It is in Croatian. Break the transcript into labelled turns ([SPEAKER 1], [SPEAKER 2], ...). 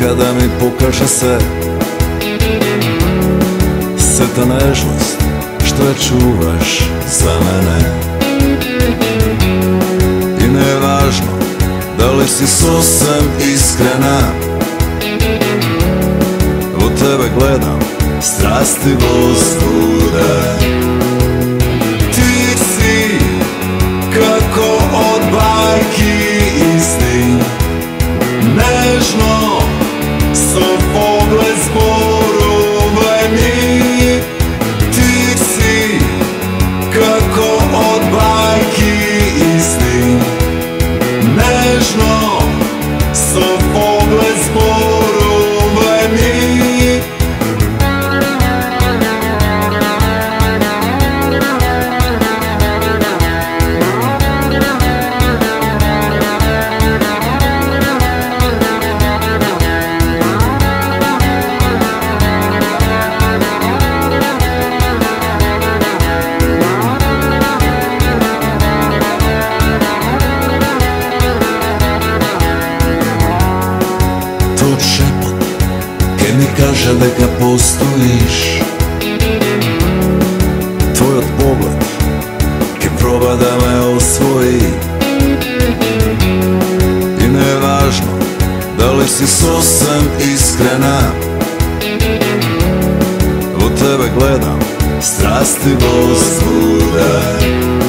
[SPEAKER 1] kada mi pokaže se. Sve ta nežnost što je čuvaš za mene. I ne je važno da li si sosem iskrena. U tebe gledam strasti vostude Mi kaže neka postojiš. Tvoj od pogled Kad proba da me osvoji. I ne je važno Da li si sosem iskrena. U tebe gledam Strasti vostude